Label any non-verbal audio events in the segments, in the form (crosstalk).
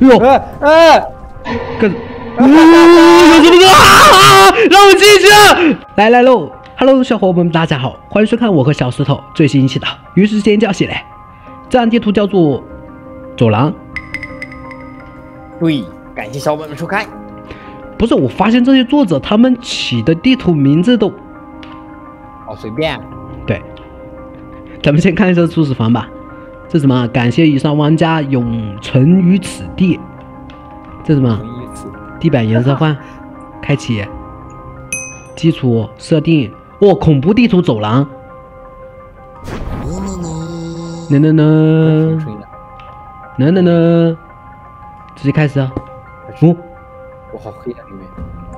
哟，哎哎，干，(laughs) 呜，有这么多啊！让我进去！来来喽，Hello，小伙伴们，大家好，欢迎收看我和小石头最新一期的《于是尖叫系列》。这张地图叫做走廊。对，感谢小伙伴们收看。不是，我发现这些作者他们起的地图名字都好随便。对，咱们先看一下初始房吧。这什么？感谢以上玩家永存于此地。这什么？地板颜色换，开启，基础设定。哦，恐怖地图走廊。能能能，能能能，直接开始啊！哦，我好黑啊，里面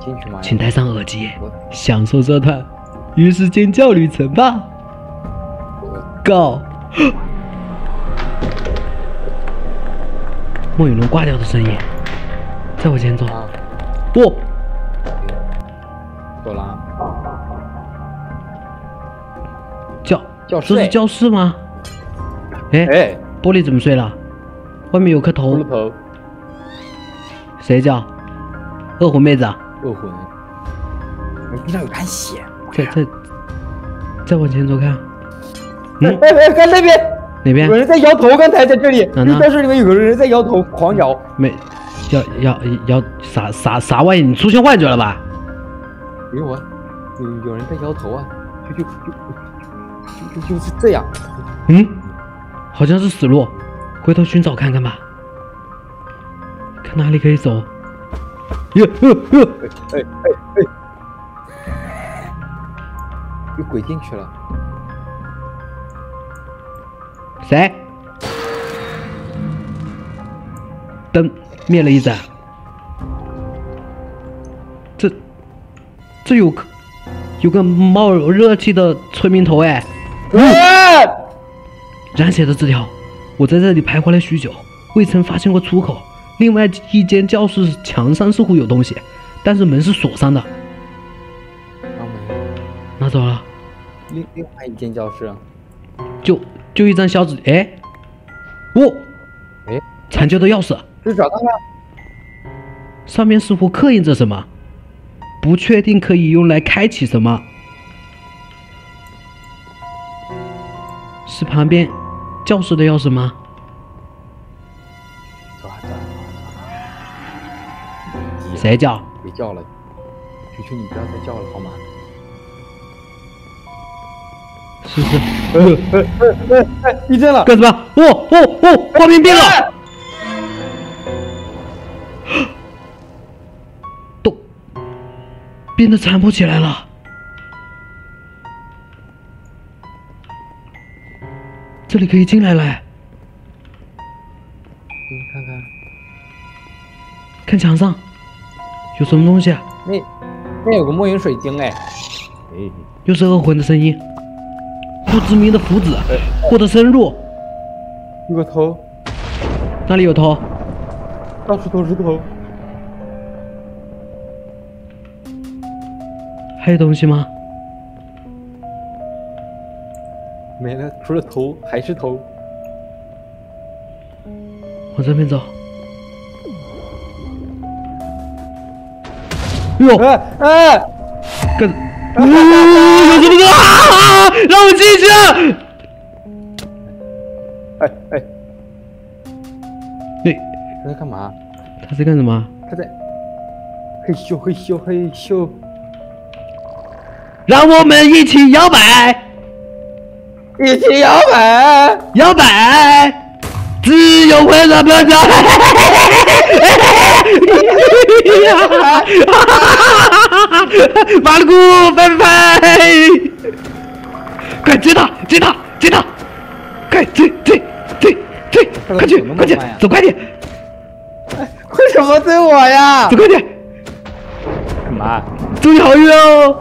进去吗？请戴上耳机，享受这段与时尖叫旅程吧。Go。莫雨龙挂掉的声音，再往前走。不，走廊。教教室？这是教室吗？哎哎，玻璃怎么碎了？外面有颗头。头。谁叫？恶魂妹子啊？恶魂。你地上有滩血。再再再往前走看。嗯，哎哎，看那边。哪边？有人在摇头，刚才在这里。哪呢？教室里面有个人在摇头，狂摇。没，摇摇摇啥啥啥玩意？你出现幻觉了吧？没有啊，有有人在摇头啊，就就就就就就是这样。嗯，好像是死路，回头寻找看看吧。看哪里可以走。哟哟哟！哎哎哎！有鬼进去了。谁？灯灭了一盏。这这有个有个冒热气的村民头哎！燃写的字条，我在这里徘徊了许久，未曾发现过出口。另外一间教室墙上似乎有东西，但是门是锁上的。拿走了。另另外一间教室。就就一张小纸，哎，哦，哎，残旧的钥匙，是找到了，上面似乎刻印着什么，不确定可以用来开启什么，是旁边教室的钥匙吗？谁叫？别叫了，求求你不要再叫了好吗？是是，呃呃呃呃，地震了！干什么？哦哦哦，画面变了，(laughs) 都变得残破起来了。这里可以进来了。你看看，看墙上有什么东西啊？那那有个末影水晶哎，哎，又是恶魂的声音。不知名的符纸，获得深入。有个头，哪里有头？到处都是头。还有东西吗？没了，除了头还是头。往这边走。哟，哎哎，跟。让我进去！哎哎，你他在干嘛？他在干什么？他在嘿咻嘿咻嘿咻。让我们一起摇摆，一起摇摆，摇摆，自由快乐飘飘。(laughs) 马鲁古，拜拜！快追他，追他，追他！快追追追追！快去，快去，走快点！为什么追我呀？走快点！干嘛？注意好运哦！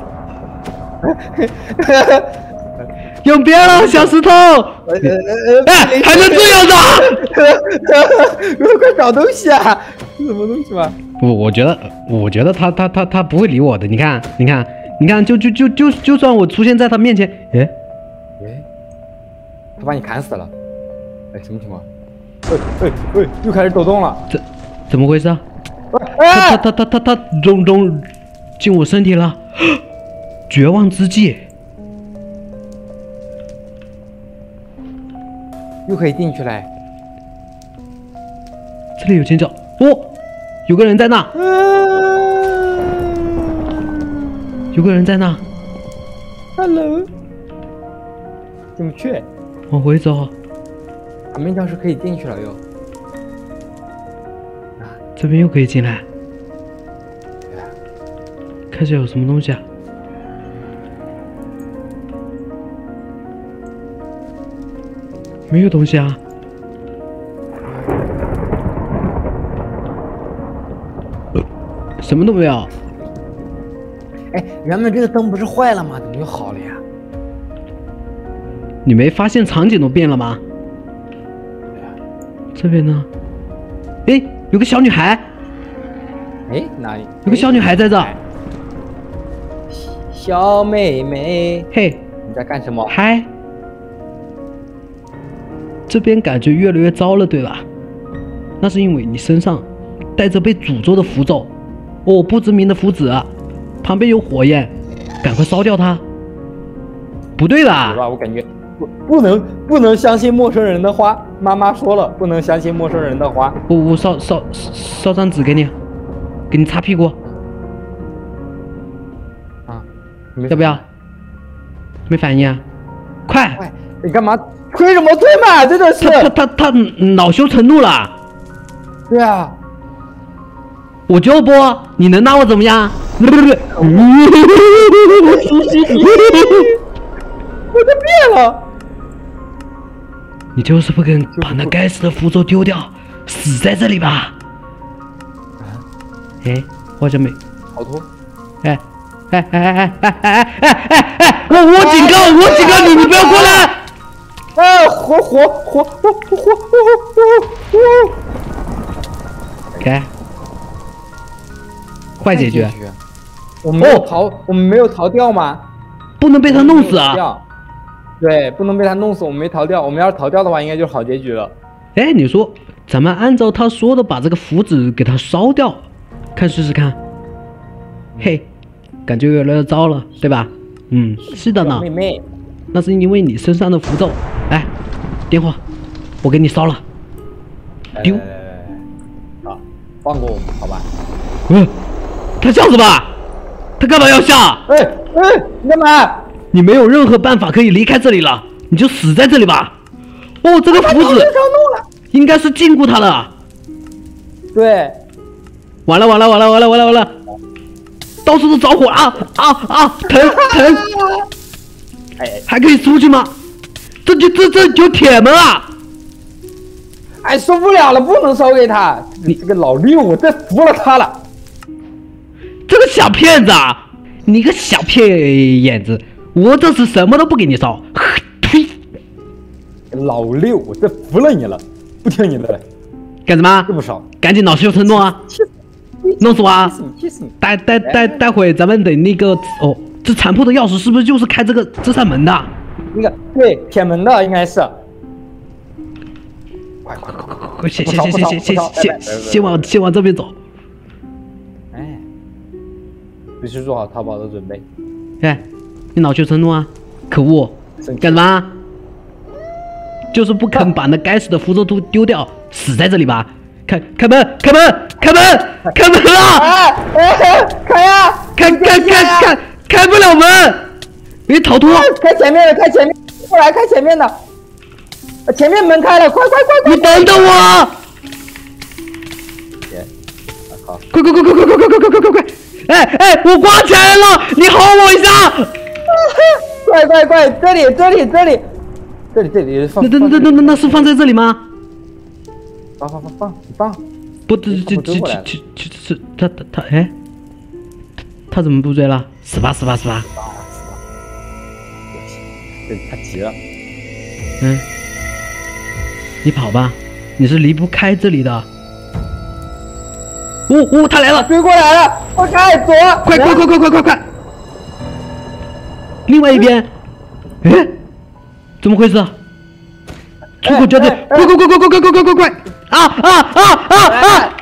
(laughs) 永别了，小石头！哎，还能这样子？(laughs) 快找东西啊！是什么东西吗？我我觉得，我觉得他他他他不会理我的。你看，你看，你看，就就就就就算我出现在他面前，哎哎，他把你砍死了。哎，什么情况？哎哎哎，又开始抖动了。怎怎么回事啊？他哎，他他他他融融进我身体了，(gasps) 绝望之际，又可以进去嘞。这里有尖叫，哦，有个人在那，嗯有个人在那，，Hello，进不去，往回走，俺们教室可以进去了又。这边又可以进来，看一下有什么东西啊？没有东西啊。呃什么都没有。哎，原本这个灯不是坏了吗？怎么又好了呀？你没发现场景都变了吗？这边呢？哎，有个小女孩，哎，哪里？有个小女孩在这。哎小妹妹，嘿，你在干什么？嗨，这边感觉越来越糟了，对吧？那是因为你身上带着被诅咒的符咒，哦，不知名的符纸，旁边有火焰，赶快烧掉它。不对？吧？我感觉不不能不能相信陌生人的话。妈妈说了，不能相信陌生人的话。我我烧烧烧张纸给你，给你擦屁股，啊，没要不要？没反应啊？快！哎，你干嘛推什么推嘛？真的是。他他他他恼羞成怒了，对啊，我就不，你能拿我怎么样？不不不，我都变了。你就是不肯把那该死的符咒丢掉，死在这里吧？哎，我好像没，逃脱。哎哎哎哎哎哎哎哎哎！我我警告我警告你，你不要过来！哎，活活活活活活活活！给，快解决，我们没有哦逃，我们没有逃掉吗？不能被他弄死啊！对，不能被他弄死，我们没逃掉。我们要是逃掉的话，应该就是好结局了。哎，你说咱们按照他说的把这个符纸给他烧掉，看试试看。嘿，感觉越来越糟了，对吧？嗯，是的呢妹，妹，那是因为你身上的符咒。哎，电话，我给你烧了。丢来来来来啊，放过我们，好吧？嗯，他笑什么？他干嘛要笑？哎哎，你干嘛？你没有任何办法可以离开这里了，你就死在这里吧。哦，这个符纸把上弄了。应该是禁锢他了。对，完了完了完了完了完了完了，到处都着火啊啊啊！疼疼，哎哎还可以出去吗？这就这这有铁门啊！哎，受不了了，不能烧给他。你这个老六，我真服了他了。这个小骗子啊！你个小骗眼子！我这次什么都不给你烧，呸！老六，我真服了你了，不听你的了，干什么这？么烧，赶紧恼羞成怒啊！气死！弄死我啊！待待待待会咱们得那个哦，这残破的钥匙是不是就是开这个这扇门的？那个对铁门的应该是。快快快快！快快先先先先先先先先往先往这边走。哎，必须做好逃跑的准备。哎，你恼羞成怒啊！可恶，干什么？就是不肯把那该死的符咒都丢掉，死在这里吧！开开门，开门，开门，开门啊！开呀！开开开开开不了门！别逃脱！开前面的，开前面，过来，开前面的。呃前面门开了，快快快你等等我！快！快快快快快快快快快快快快！哎哎，我挂起来了，你吼我一下！快快快！这里这里这里，这里这里放那那那那那那是放在这里吗？放放放放你放，不，这这这这这这这他他他哎，他他怎么不追了？死吧死吧死吧！对他急了。嗯，你跑吧，你是离不开这里的。哦哦，他来了！追过来了，我开左，快快快快快快快！另外一边，哎，怎么回事？出口交界，哎哎快快快快快快快快快快！啊啊啊啊啊！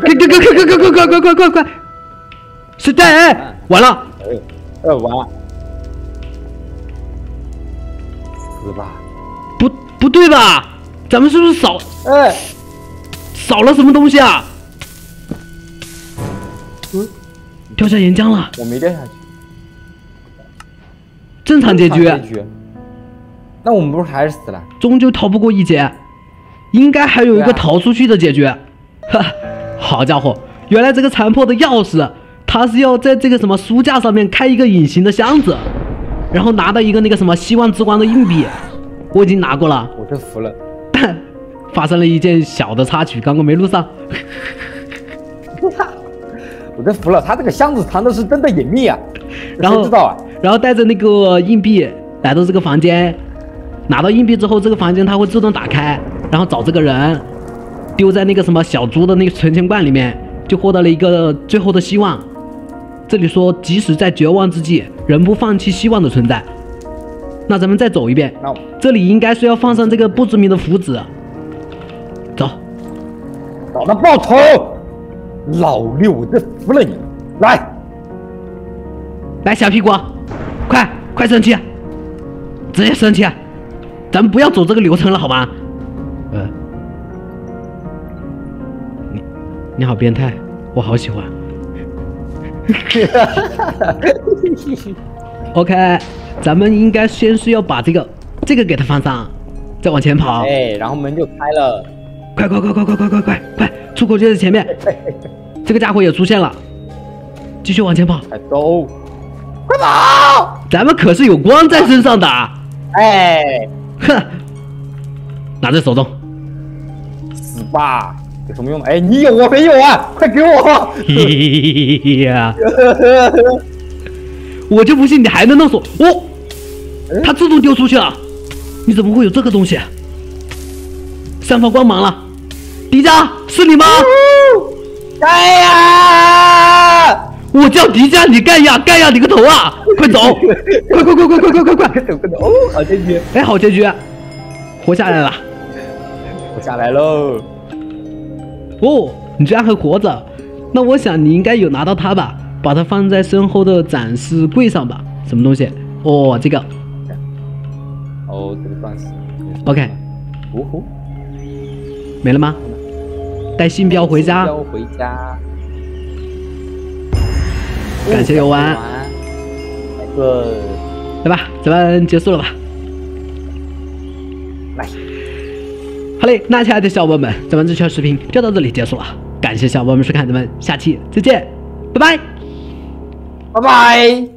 快快快快快快快快快快快！是在哎，完了，呃，完了，死吧！不不对吧？咱们是不是少哎，少了什么东西啊？嗯，掉下岩浆了，我没掉下去，正常结局。那我们不是还是死了？终究逃不过一劫，应该还有一个逃出去的结局。哈，好家伙，原来这个残破的钥匙，它是要在这个什么书架上面开一个隐形的箱子，然后拿到一个那个什么希望之光的硬币，我已经拿过了，我真服了。但 (laughs) 发生了一件小的插曲，刚刚没录上。(laughs) 我真服了，他这个箱子藏的是真的隐秘啊！然后知道啊？然后带着那个硬币来到这个房间。拿到硬币之后，这个房间它会自动打开，然后找这个人，丢在那个什么小猪的那个存钱罐里面，就获得了一个最后的希望。这里说，即使在绝望之际，仍不放弃希望的存在。那咱们再走一遍，这里应该是要放上这个不知名的符纸。走，找他报仇！老六，我真服了你！来，来小屁股，快快生气，直接生气！咱们不要走这个流程了，好吗？呃，你你好变态，我好喜欢。(laughs) OK，咱们应该先是要把这个这个给它放上，再往前跑。哎，然后门就开了。快快快快快快快快快！出口就在前面。这个家伙也出现了，继续往前跑。快走！快跑！咱们可是有光在身上的。哎。哼，拿在手中，死吧！有什么用的？哎，你有我没有啊？快给我！呀！我就不信你还能弄锁哦！它自动丢出去了，你怎么会有这个东西？散发光芒了，迪迦是你吗？盖亚！我叫迪迦，你盖亚，盖亚你个头啊！快走！快快快快快快快快！走快走 (laughs) 哦，好结局！哎，好结局，活下来了，活下来喽！哦，你居然还活着，那我想你应该有拿到它吧？把它放在身后的展示柜上吧？什么东西？哦，这个。哦，这个钻石。OK。呜呼，没了吗？带信标回家。标回家。感谢游玩。来个，来吧，咱们结束了吧？来，好嘞，那亲爱的小伙伴们，咱们这期视频就到这里结束了。感谢小伙伴们收看，咱们下期再见，拜拜，拜拜。